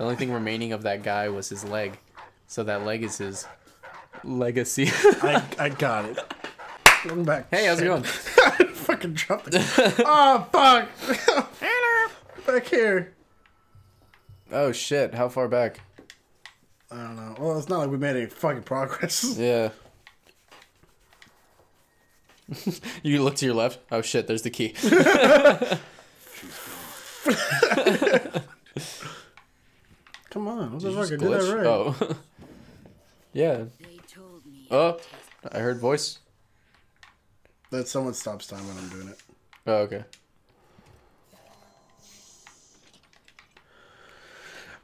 The only thing remaining of that guy was his leg. So that leg is his legacy. I, I got it. Welcome back. hey, how's it going? fucking dropped it. oh fuck! back here. Oh shit! How far back? I don't know. Well, it's not like we made any fucking progress. Yeah. you look to your left. Oh shit! There's the key. Come on, what the Did you fuck? I did that right. Oh. yeah. They told me. Oh, I heard voice. That someone stops time when I'm doing it. Oh, okay.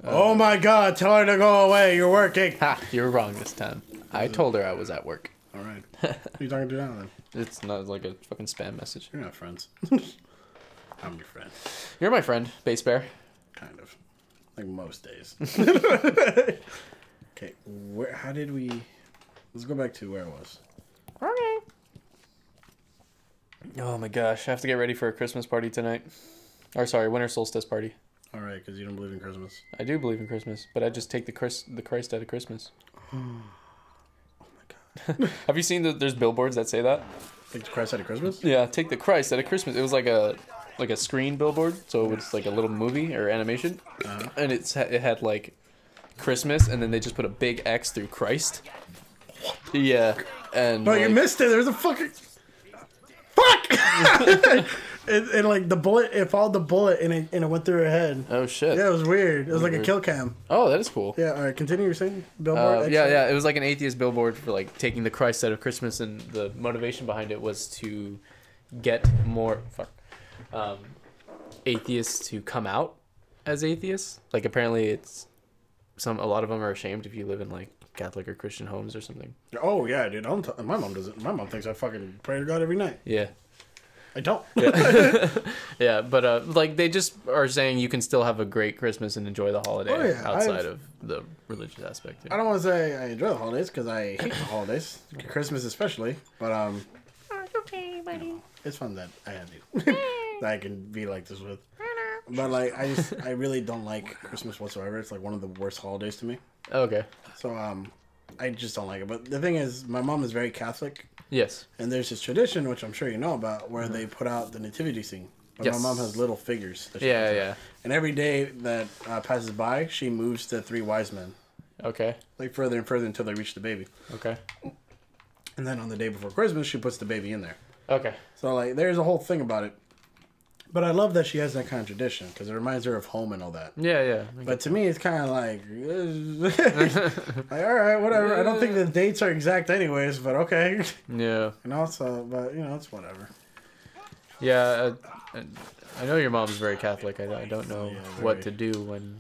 oh my god! Tell her to go away. You're working. Ha! you're wrong this time. I told her I was at work. All right. Who are you talking to now then? It's not like a fucking spam message. You're not friends. I'm your friend. You're my friend, BassBear. Kind of. Like most days. okay, where? How did we? Let's go back to where I was. Okay. Oh my gosh, I have to get ready for a Christmas party tonight. Or sorry, winter solstice party. All right, because you don't believe in Christmas. I do believe in Christmas, but I just take the Chris, the Christ out of Christmas. Oh my god. Have you seen that? There's billboards that say that. Take the Christ out of Christmas. Yeah, take the Christ out of Christmas. It was like a like a screen billboard, so it was like a little movie or animation, Uh-huh. and it's it had like Christmas, and then they just put a big X through Christ. Yeah, and No, you missed it. There's a fucking. Fuck! and, and like the bullet, it followed the bullet and it, and it went through her head. Oh shit! Yeah, it was weird. It was like a kill cam. Oh, that is cool. Yeah, all right, continue your saying. Billboard. Uh, yeah, yeah. It was like an atheist billboard for like taking the Christ out of Christmas, and the motivation behind it was to get more fuck, um, atheists to come out as atheists. Like apparently, it's some a lot of them are ashamed if you live in like Catholic or Christian homes or something. Oh yeah, dude. I'm t- my mom doesn't. My mom thinks I fucking pray to God every night. Yeah, I don't. yeah. But uh, like they just are saying you can still have a great Christmas and enjoy the holiday Oh, yeah, outside I've- of the religious aspect. I don't want to say I enjoy the holidays because I hate the holidays, Christmas especially. But um, it's Okay, buddy. it's fun that I have you that I can be like this with. But like, I just I really don't like Christmas whatsoever. It's like one of the worst holidays to me. Okay. So um, I just don't like it. But the thing is, my mom is very Catholic, Yes. and there's this tradition which I'm sure you know about where they put out the nativity scene. But Yes. my mom has little figures. That she Yeah, puts out. yeah. And every day that uh, passes by, she moves the three wise men, Okay. like further and further until they reach the baby. Okay. And then on the day before Christmas, she puts the baby in there. Okay. So like, there's a whole thing about it. But I love that she has that kind of tradition because it reminds her of home and all that. Yeah, yeah. But to me, it's kind of like, like, all right, whatever. I don't think the dates are exact, anyways. But okay, Yeah. and also, but you know, it's whatever. Yeah, uh, I know your mom's very Catholic. I, I don't know Yeah, what to do when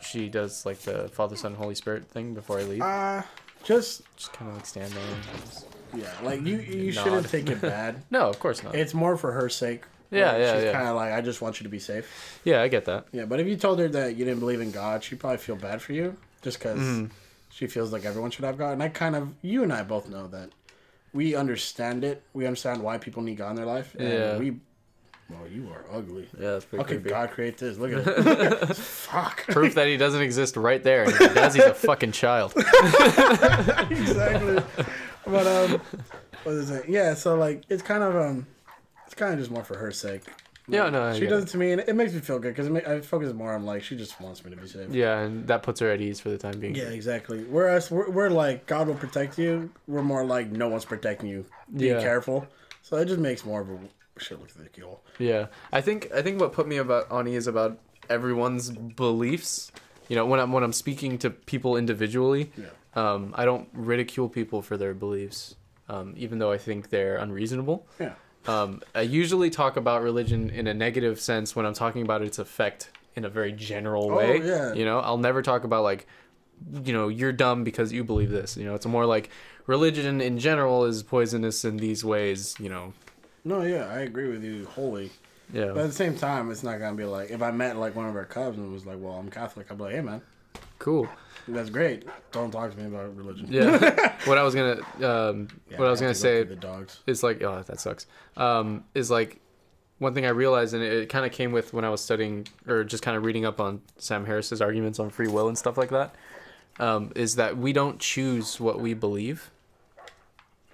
she does like the Father, Son, Holy Spirit thing before I leave. Uh just Just kind of like stand there. Just... yeah, like you, you Nod. shouldn't take it bad. No, of course not. It's more for her sake. Yeah, yeah, She's yeah. kind of like, I just want you to be safe. yeah, I get that. Yeah, but if you told her that you didn't believe in God, she'd probably feel bad for you, just because Mm-hmm. she feels like everyone should have God. And I kind of, you and I both know that we understand it. We understand why people need God in their life. And Yeah. We, well, you are ugly. Yeah, that's pretty could creepy. God create this? Look at it. Fuck. Proof that he doesn't exist right there. And if he does, he's a fucking child. exactly. But um, what is it? Yeah. So like, it's kind of um, it's kind of just more for her sake. Yeah, Like, no, she does it. it to me, and it makes me feel good because I focus more on like she just wants me to be safe. Yeah, and that puts her at ease for the time being. Yeah, exactly. Whereas we're, we're like God will protect you. We're more like no one's protecting you. Be Yeah. careful. So it just makes more of a shit look ridiculous. Yeah, I think I think what put me about on is about everyone's beliefs. You know, when I'm when I'm speaking to people individually, Yeah. um, I don't ridicule people for their beliefs, um, even though I think they're unreasonable. Yeah. Um, I usually talk about religion in a negative sense when I'm talking about its effect in a very general way. Oh, yeah. You know, I'll never talk about like, you know, you're dumb because you believe this. You know, it's more like religion in general is poisonous in these ways. You know. No, yeah, I agree with you wholly. Yeah. But at the same time, it's not gonna be like if I met like one of our cubs and was like, "Well, I'm Catholic," I'd be like, "Hey, man, cool. That's great. Don't talk to me about religion." Yeah. what I was gonna um, Yeah, what I was gonna to say the dogs. is like oh that sucks. Um, is like one thing I realized, and it, it kind of came with when I was studying or just kind of reading up on Sam Harris's arguments on free will and stuff like that, um, is that we don't choose what we believe.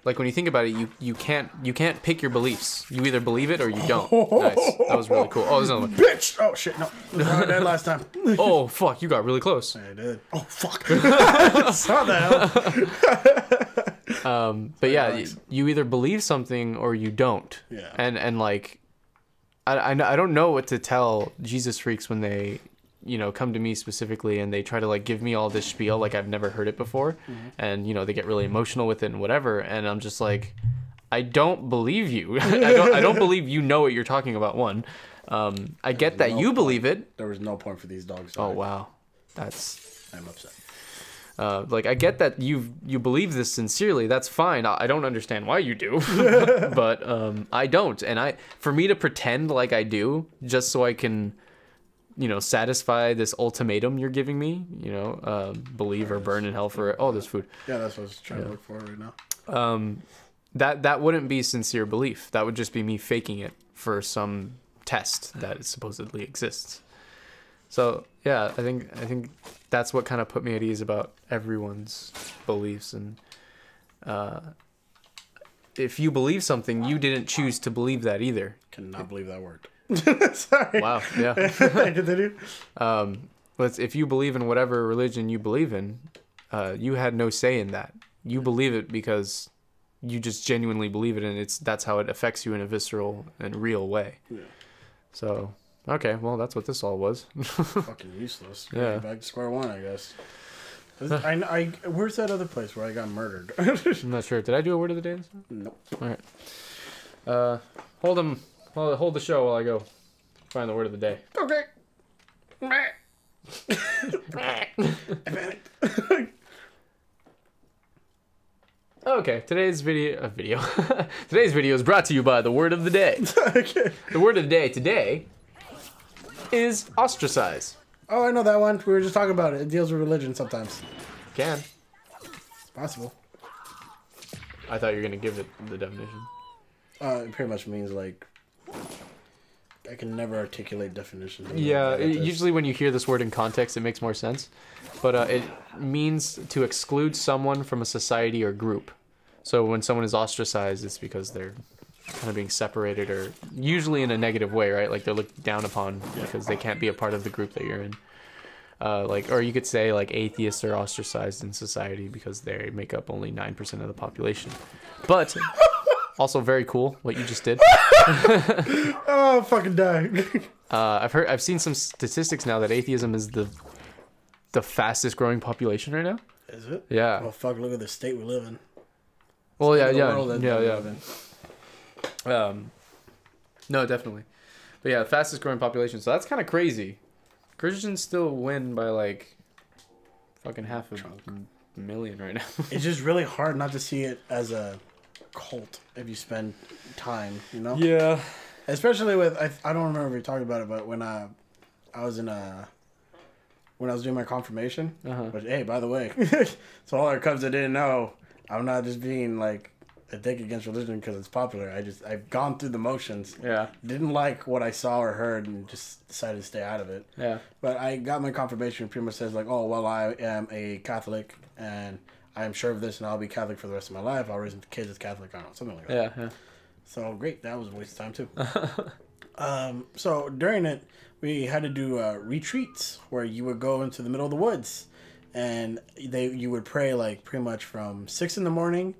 Like when you think about it, you you can't you can't pick your beliefs. You either believe it or you don't. nice. That was really cool. Oh, there's another one. Bitch! Oh shit! No, I did last time. Oh fuck, you got really close. I did. Oh fuck! Saw that. Um, but yeah, y- Relax. you either believe something or you don't. Yeah. And and like, I, I I don't know what to tell Jesus freaks when they, you know, come to me specifically and they try to like give me all this spiel like I've never heard it before, Mm-hmm. and you know they get really emotional with it and whatever, and I'm just like, I don't believe you. I don't I don't believe you know what you're talking about. One, um, I get that no you point. believe it. There was no point for these dogs. Oh wow, that's I'm upset. uh, like I get that you you believe this sincerely. That's fine. I, I don't understand why you do, but um, I don't. And I for me to pretend like I do just so I can, you know, satisfy this ultimatum you're giving me. You know, uh, believe or burn in hell for it. oh, there's food. Yeah, that's what I was trying to look for right now. Um, that that wouldn't be sincere belief. That would just be me faking it for some test that supposedly exists. So yeah, I think I think that's what kind of put me at ease about everyone's beliefs and uh, if you believe something, you didn't choose to believe that either. Cannot believe that worked. Sorry. Wow, yeah. Continue. Um, let's if you believe in whatever religion you believe in, uh, you had no say in that. You believe it because you just genuinely believe it, and it's that's how it affects you in a visceral and real way. Yeah. So okay, well that's what this all was. Fucking useless. Yeah. Back to square one, I guess. I, I, where's that other place where I got murdered? I'm not sure. Did I do a word of the day? nope. All right. Uh, hold them. Hold, hold the show while I go find the word of the day. Okay. Okay, today's video. Uh, video. today's video is brought to you by the word of the day. okay. The word of the day today is ostracize. Oh, I know that one. We were just talking about it. It deals with religion sometimes. Can. It's possible. I thought you were gonna give it the definition. Uh, it pretty much means like I can never articulate definitions. Yeah, Like it- usually when you hear this word in context, it makes more sense. But uh, it means to exclude someone from a society or group. So when someone is ostracized, it's because they're kind of being separated, or usually in a negative way, right? Like they're looked down upon because they can't be a part of the group that you're in. Uh, like, or you could say like atheists are ostracized in society because they make up only nine percent of the population. But also very cool what you just did. Oh, fucking die. Uh, I've heard, I've seen some statistics now that atheism is the the fastest growing population right now. Is it? Yeah. Oh fuck! Look at the state we live in. well, yeah, The yeah, world yeah, yeah. live in. Um, no, definitely. But yeah, fastest growing population. So that's kind of crazy. Christians still win by like fucking half a m- million right now. It's just really hard not to see it as a cult if you spend time, you know. yeah. Especially with I, I don't remember if we talked about it, but when I I was in a when I was doing my confirmation, Uh-huh. which hey, by the way, so all our cubs that didn't know, I'm not just being like a dick against religion because it's popular. I just I've gone through the motions. Yeah. Didn't like what I saw or heard and just decided to stay out of it. Yeah. But I got my confirmation. Pretty much says like, oh well, I am a Catholic and I am sure of this, and I'll be Catholic for the rest of my life. I'll raise kids as Catholic. I don't know, something like that. Yeah. Yeah. So great, that was a waste of time too. um, so during it, we had to do uh, retreats where you would go into the middle of the woods, and they you would pray like pretty much from six in the morning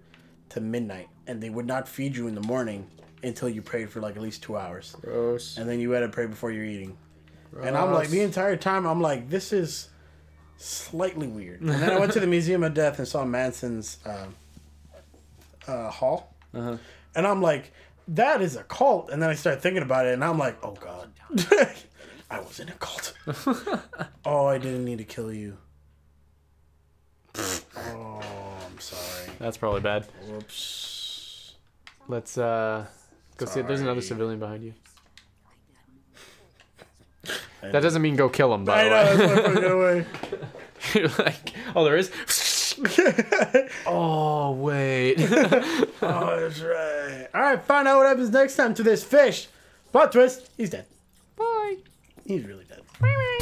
to midnight, and they would not feed you in the morning until you prayed for like at least two hours, Gross. and then you had to pray before you're eating. And I'm like the entire time I'm like this is slightly weird. And then I went to the Museum of Death and saw Manson's uh, uh, hall. Uh-huh. And I'm like, that is a cult. And then I started thinking about it, and I'm like, oh god, I was in a cult. oh, I didn't need to kill you. oh, I'm sorry. That's probably bad. Whoops. Let's uh go see. There's another civilian behind you. That doesn't mean go kill him, by I the know. way. That's why I put it away. You're like, oh, there is. oh wait. Oh, that's right. All right, find out what happens next time to this fish. Plot twist, he's dead. Bye. He's really dead. Bye.